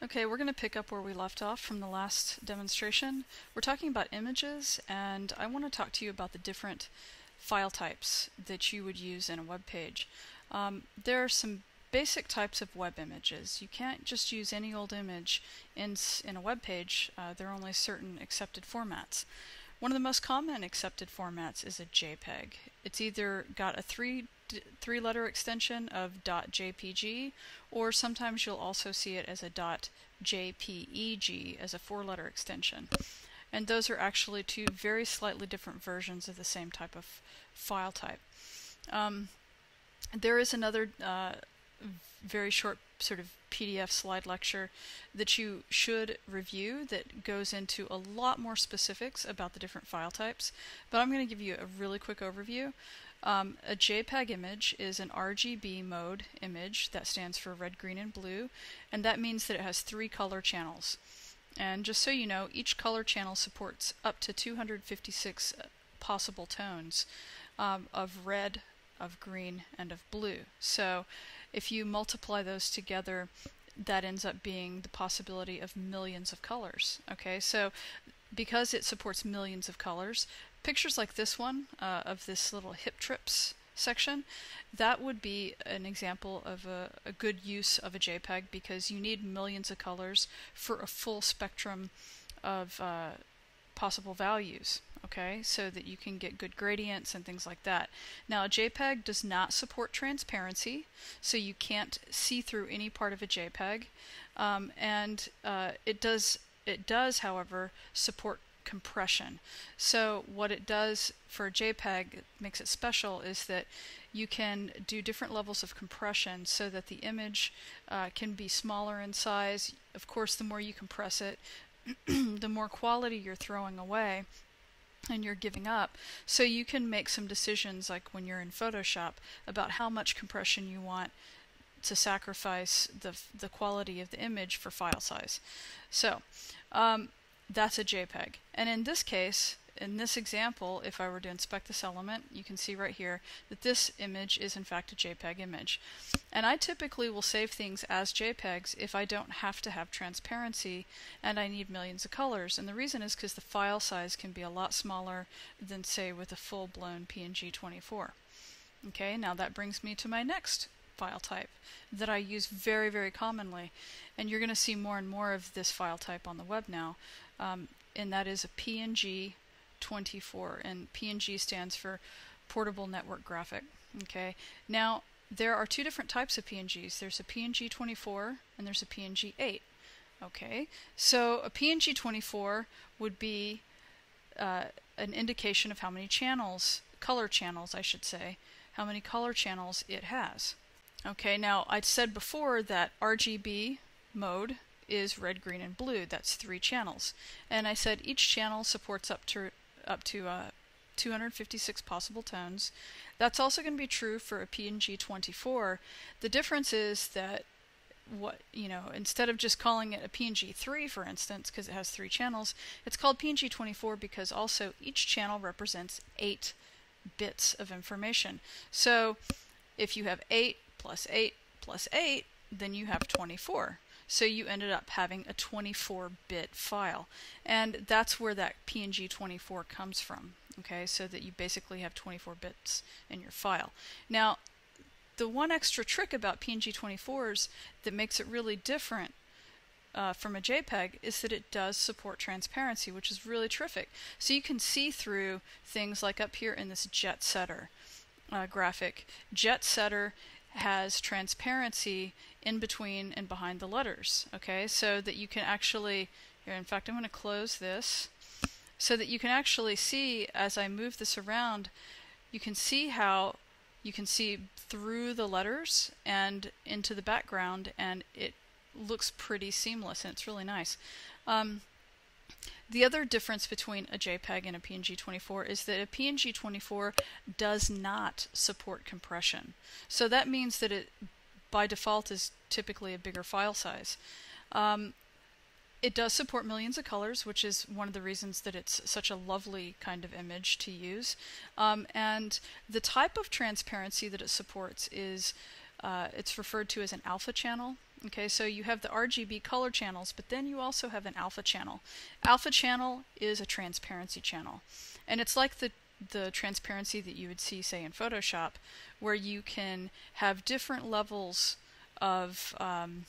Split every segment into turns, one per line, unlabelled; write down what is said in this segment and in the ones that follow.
Okay, we're going to pick up where we left off from the last demonstration. We're talking about images, and I want to talk to you about the different file types that you would use in a web page. Um, there are some basic types of web images. You can't just use any old image in, in a web page. Uh, there are only certain accepted formats. One of the most common accepted formats is a JPEG. It's either got a three three letter extension of .jpg or sometimes you'll also see it as a .jpeg as a four letter extension. And those are actually two very slightly different versions of the same type of file type. Um, there is another uh, very short sort of PDF slide lecture that you should review that goes into a lot more specifics about the different file types, but I'm going to give you a really quick overview. Um, a JPEG image is an RGB mode image that stands for red, green, and blue, and that means that it has three color channels. And just so you know, each color channel supports up to 256 uh, possible tones um, of red, of green, and of blue. So if you multiply those together, that ends up being the possibility of millions of colors. Okay, so because it supports millions of colors, pictures like this one uh, of this little hip trips section, that would be an example of a, a, good use of a JPEG because you need millions of colors for a full spectrum of uh, possible values, okay, so that you can get good gradients and things like that. Now, a JPEG does not support transparency, so you can't see through any part of a JPEG, um, and uh, it does it does, however, support compression. So what it does for JPEG makes it special is that you can do different levels of compression so that the image uh, can be smaller in size. Of course, the more you compress it, the more quality you're throwing away and you're giving up. So you can make some decisions like when you're in Photoshop about how much compression you want to sacrifice the, the quality of the image for file size. So um, that's a JPEG. And in this case, in this example, if I were to inspect this element, you can see right here that this image is in fact a JPEG image. And I typically will save things as JPEGs if I don't have to have transparency and I need millions of colors. And the reason is because the file size can be a lot smaller than say with a full-blown PNG 24. Okay, now that brings me to my next file type that I use very, very commonly. And you're going to see more and more of this file type on the web now. Um, and that is a PNG 24. And PNG stands for Portable Network Graphic. Okay. Now, there are two different types of PNGs. There's a PNG 24 and there's a PNG 8. Okay. So a PNG 24 would be uh, an indication of how many channels, color channels, I should say, how many color channels it has. Okay, now I said before that RGB mode is red, green, and blue. That's three channels. And I said each channel supports up to up to uh, 256 possible tones. That's also going to be true for a PNG 24. The difference is that what you know instead of just calling it a PNG 3 for instance because it has three channels it's called PNG 24 because also each channel represents 8 bits of information so if you have 8 plus 8 plus 8, then you have 24. So you ended up having a 24 bit file. And that's where that PNG 24 comes from. Okay, so that you basically have 24 bits in your file. Now, the one extra trick about PNG 24s that makes it really different uh, from a JPEG is that it does support transparency, which is really terrific. So you can see through things like up here in this Jet Setter uh, graphic. Jet Setter has transparency in between and behind the letters, okay? So that you can actually, here, in fact, I'm going to close this, so that you can actually see, as I move this around, you can see how you can see through the letters and into the background, and it looks pretty seamless, and it's really nice. Um, the other difference between a JPEG and a PNG24 is that a PNG24 does not support compression. So that means that it, by default, is typically a bigger file size. Um, it does support millions of colors, which is one of the reasons that it's such a lovely kind of image to use. Um, and the type of transparency that it supports is uh, it's referred to as an alpha channel. Okay, so you have the RGB color channels, but then you also have an alpha channel. Alpha channel is a transparency channel. And it's like the the transparency that you would see, say, in Photoshop, where you can have different levels of um,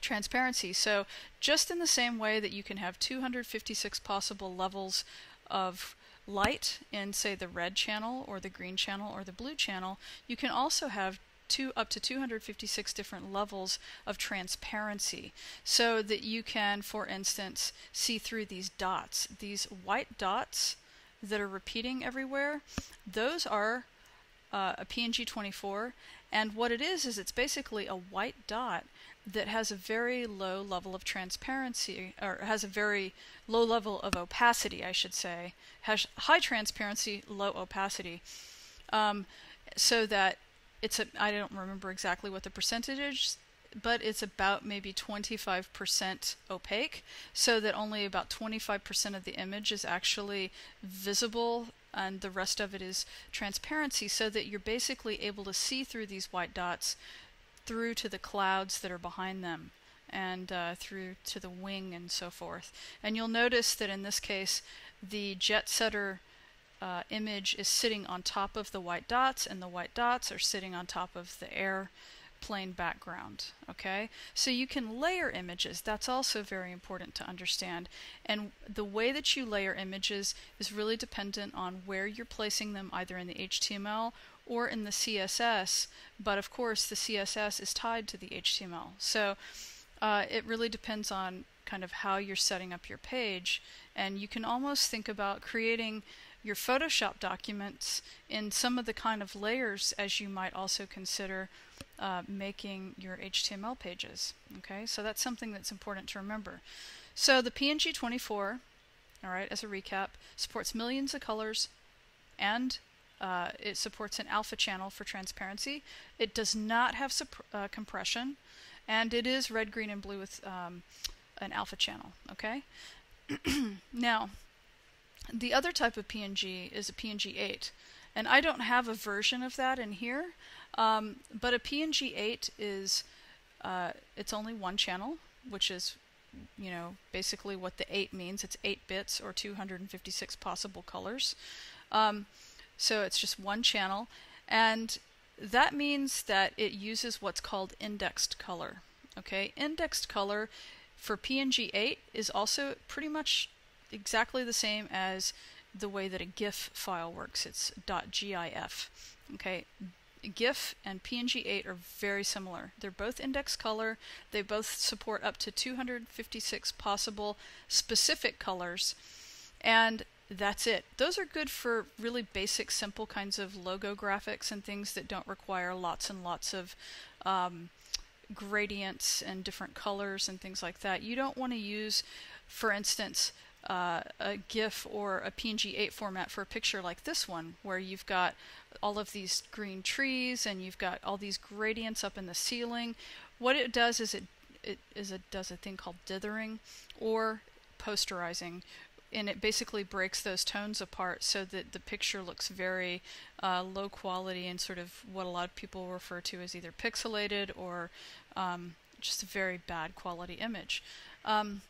transparency. So, just in the same way that you can have 256 possible levels of light in, say, the red channel or the green channel or the blue channel, you can also have two up to 256 different levels of transparency so that you can for instance see through these dots. These white dots that are repeating everywhere those are uh, a PNG 24 and what it is is it's basically a white dot that has a very low level of transparency or has a very low level of opacity I should say has high transparency low opacity um, so that it's a I don't remember exactly what the percentage is, but it's about maybe 25% opaque, so that only about 25% of the image is actually visible and the rest of it is transparency, so that you're basically able to see through these white dots through to the clouds that are behind them and uh, through to the wing and so forth. And you'll notice that in this case, the jet setter uh, image is sitting on top of the white dots and the white dots are sitting on top of the airplane background okay? So you can layer images. That's also very important to understand. And the way that you layer images is really dependent on where you're placing them either in the HTML or in the CSS but of course the CSS is tied to the HTML so uh, it really depends on kind of how you're setting up your page and you can almost think about creating your Photoshop documents in some of the kind of layers as you might also consider uh, making your HTML pages. Okay, so that's something that's important to remember. So the PNG 24, all right, as a recap, supports millions of colors and uh, it supports an alpha channel for transparency. It does not have uh, compression and it is red, green, and blue with um, an alpha channel. Okay, now the other type of PNG is a PNG 8. And I don't have a version of that in here, um, but a PNG 8 is, uh, it's only one channel, which is, you know, basically what the 8 means. It's 8 bits or 256 possible colors. Um, so it's just one channel. And that means that it uses what's called indexed color. Okay, indexed color for PNG 8 is also pretty much exactly the same as the way that a GIF file works. It's .gif. Okay, GIF and PNG8 are very similar. They're both index color. They both support up to 256 possible specific colors. And that's it. Those are good for really basic, simple kinds of logo graphics and things that don't require lots and lots of um, gradients and different colors and things like that. You don't want to use, for instance, uh, a GIF or a PNG8 format for a picture like this one, where you've got all of these green trees and you've got all these gradients up in the ceiling. What it does is it it is it does a thing called dithering or posterizing, and it basically breaks those tones apart so that the picture looks very uh, low quality and sort of what a lot of people refer to as either pixelated or um, just a very bad quality image. Um,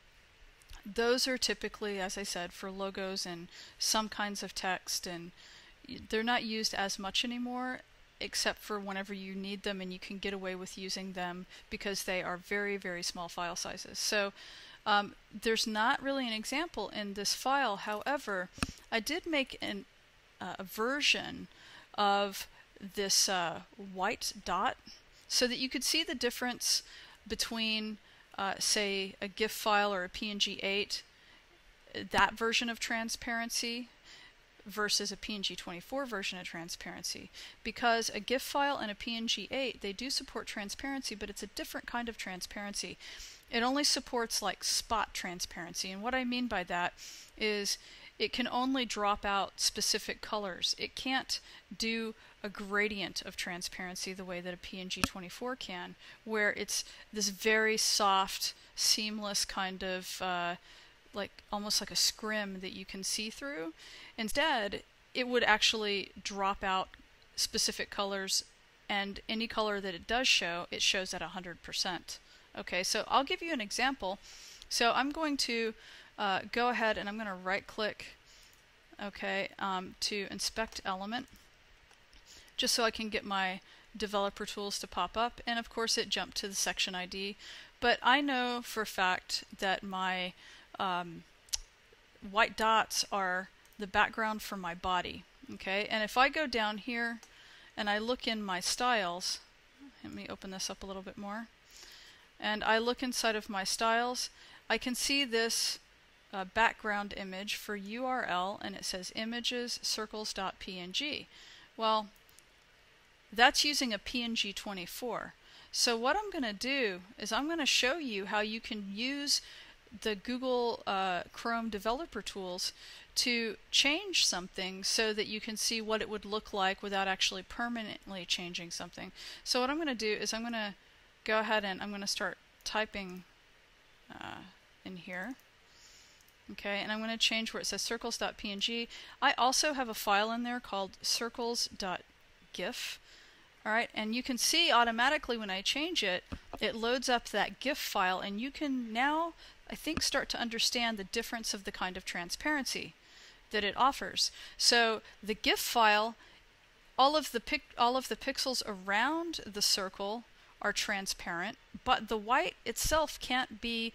those are typically, as I said, for logos and some kinds of text, and they're not used as much anymore except for whenever you need them and you can get away with using them because they are very, very small file sizes. So um, there's not really an example in this file. However, I did make an, uh, a version of this uh, white dot so that you could see the difference between uh, say, a GIF file or a PNG 8, that version of transparency versus a PNG 24 version of transparency. Because a GIF file and a PNG 8, they do support transparency, but it's a different kind of transparency. It only supports like spot transparency. And what I mean by that is it can only drop out specific colors. It can't do a gradient of transparency the way that a PNG24 can, where it's this very soft, seamless kind of uh, like almost like a scrim that you can see through. Instead, it would actually drop out specific colors, and any color that it does show, it shows at 100%. Okay, so I'll give you an example. So I'm going to uh, go ahead and I'm going to right click okay, um, to inspect element just so I can get my developer tools to pop up. And of course it jumped to the section ID but I know for a fact that my um, white dots are the background for my body okay? And if I go down here and I look in my styles let me open this up a little bit more and I look inside of my styles I can see this uh, background image for URL and it says images circles.png well that's using a PNG 24 so what I'm going to do is I'm going to show you how you can use the Google uh, Chrome developer tools to change something so that you can see what it would look like without actually permanently changing something. So what I'm going to do is I'm going to go ahead and I'm going to start typing uh, in here. Okay, and I'm going to change where it says circles.png. I also have a file in there called circles.gif. Alright, and you can see automatically when I change it, it loads up that GIF file, and you can now, I think, start to understand the difference of the kind of transparency that it offers. So the GIF file, all of the all of the pixels around the circle are transparent, but the white itself can't be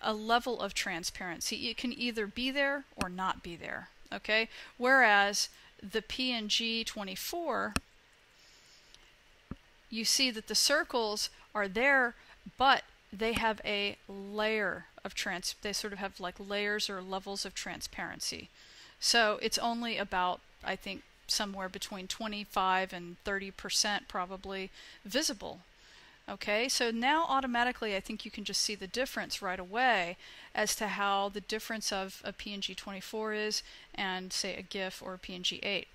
a level of transparency. It can either be there or not be there. Okay, whereas the PNG 24 you see that the circles are there, but they have a layer of trans they sort of have like layers or levels of transparency. So it's only about I think somewhere between 25 and 30% probably visible. Okay, so now automatically I think you can just see the difference right away as to how the difference of a PNG 24 is and say a GIF or a PNG 8.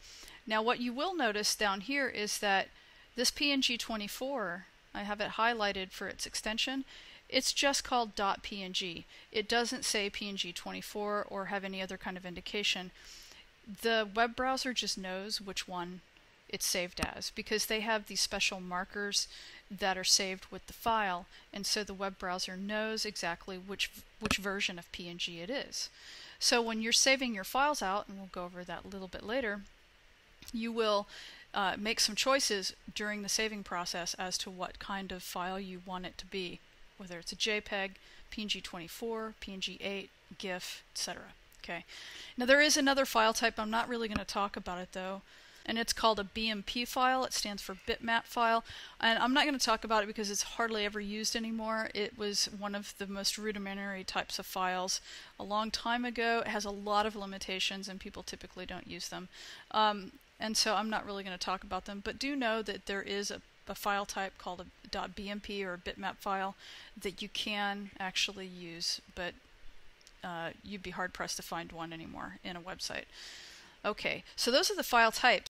Now what you will notice down here is that this PNG24, I have it highlighted for its extension. It's just called .png. It doesn't say PNG24 or have any other kind of indication. The web browser just knows which one it's saved as because they have these special markers that are saved with the file and so the web browser knows exactly which which version of PNG it is. So when you're saving your files out, and we'll go over that a little bit later, you will uh, make some choices during the saving process as to what kind of file you want it to be, whether it's a JPEG, PNG24, PNG8, GIF, etc. Okay. Now there is another file type. I'm not really going to talk about it though, and it's called a BMP file. It stands for bitmap file, and I'm not going to talk about it because it's hardly ever used anymore. It was one of the most rudimentary types of files a long time ago. It has a lot of limitations, and people typically don't use them. Um, and so I'm not really going to talk about them, but do know that there is a, a file type called a .bmp or a bitmap file that you can actually use, but uh, you'd be hard pressed to find one anymore in a website. Okay, so those are the file types.